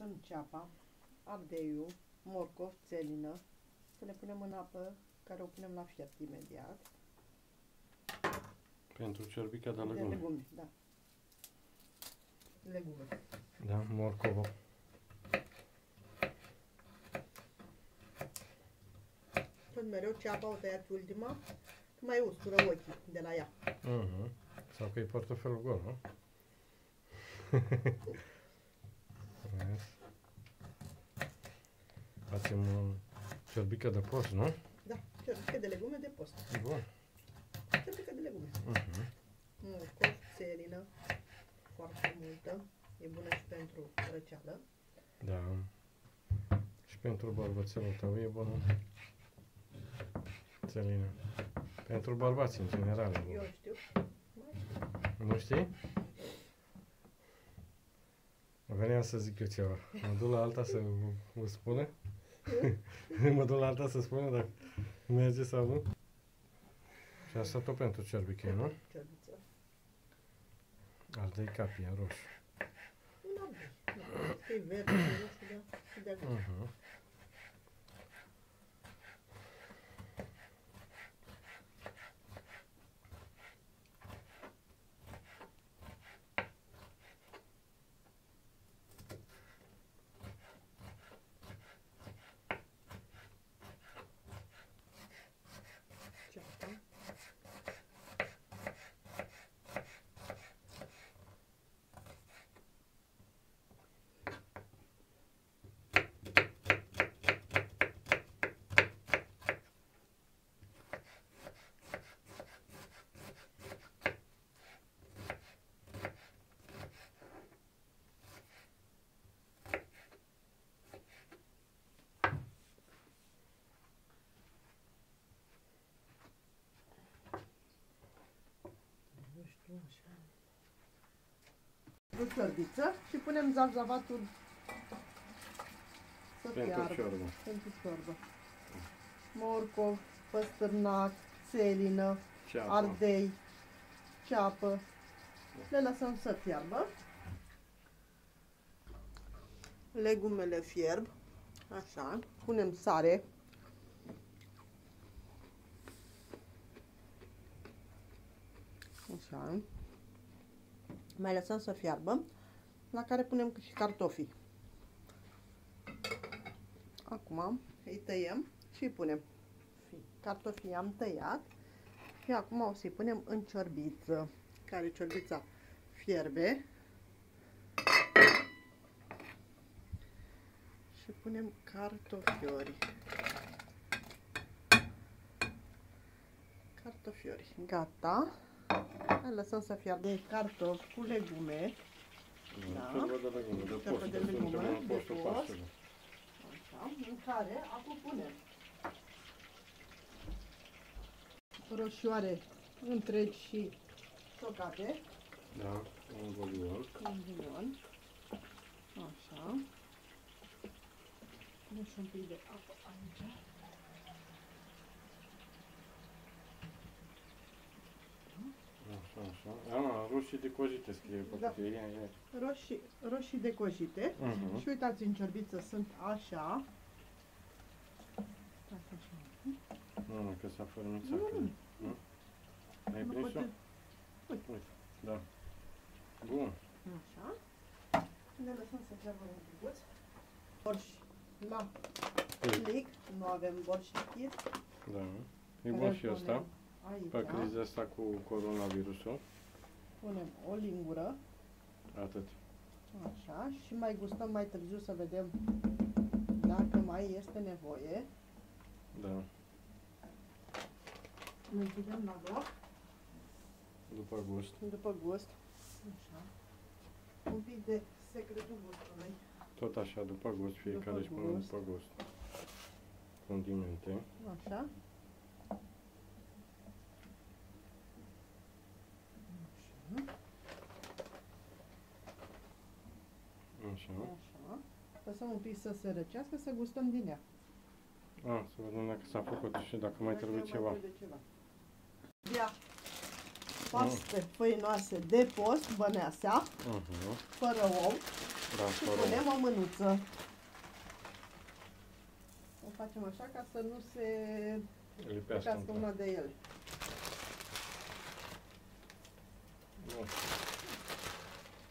sunt ceapa, ardeiul, morcov, țelină, să le punem în apă, care o punem la fiert imediat. Pentru ciorbica de De legume. legume, da. Legume. Da, morcovă. Tot mereu ceapa o tăiați ultima, că mai ustură ochii de la ea. Uh-huh. Sau că e portofelul gol, nu? Vezi? Facem un ciorbică de post, nu? Da, ciorbică de legume de post. Bun. Ciorbică de legume. Uh-huh. Morcov, țelină, foarte multă. E bună și pentru răceală. Da. Și pentru bărbățelul tău e bună. Țelină. Pentru bărbați, în general. e bună. Eu știu. Mai știu. Nu știi? Veneam să zic eu ceva. Mă duc la alta să vă, vă spună? mă duc la alta să spună dacă merge sau nu? Și asta tot pentru cerbiche, nu? Ciorbiță. Ardei capii în roșu. Un ardei. Da, că e verde, e roșu, da. Și de uh Uh-huh. ceapa. Nu știu așa. O ciorbiță și punem zalzavatul să Pentru fiarbă. ciorbă. Pentru ciorbă. Morcov, păstârnac, țelină, Ceapă. ardei, ceapă. Le lăsăm să fiarbă. Legumele fierb. Așa. Punem sare. Așa. Mai lăsăm să fiarbă. La care punem și cartofii. Acum îi tăiem și îi punem. Cartofii am tăiat. Și acum o să-i punem în ciorbiță. Care ciorbița fierbe. Și punem cartofiori. Cartofiori. Gata. Hai lăsăm să fiarbă cartofi cu legume. Da. Ciorbă de legume, de Ciorbă post. de Suntem legume, în de postul post. Paștelor. Așa, în care acum punem roșioare întregi și tocate Da, un bolion. în ghinion. Așa. Punem și un pic de apă aici. Așa, așa. Ah, roșii de cojite scrie pe Da. cutie. Ia, ia. Roșii, roșii decojite. Mhm. Și uitați, în ciorbiță sunt așa. Uitați așa. Nu, nu, că s-a fărâmițat. Nu, cred. Nu? Ai Nu prins-o? poate- Uite, da. Bun. Așa. Ne lăsăm să fiarbă un picuț. Borș la Plic. plic. Nu avem borș lichid. Da. E Care bun și îl ăsta. Punem Aici. Pe criza asta cu coronavirusul. Punem o lingură. Atât. Așa. Și mai gustăm mai târziu să vedem dacă mai este nevoie. Da. Îl punem la loc. După gust. După gust. Așa. Un pic de secretul gustului. Tot așa, după gust, fiecare După își pune gust. după gust. Condimente. Așa. Așa. Așa. Așa. Lăsăm un pic să se răcească, să gustăm din ea. A, să vedem dacă s-a făcut și dacă mai Dacă trebuie ceva. trebuie ceva. Ia paste făinoase de post, băneasea, Uh-huh. fără ou. Da, și fără. punem o mânuță. O facem așa ca să nu se Lipească. cască una de ele. Nu.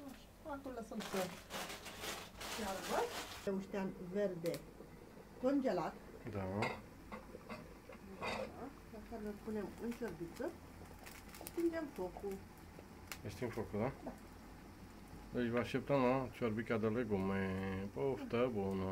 Așa, acum lăsăm să fiarbă. Euștean verde congelat, Da. da, la care îl punem în ciorbiță. Stingem focul. Este în focul, da? Deci vă așteptăm la ciorbica de legume. Poftă bună!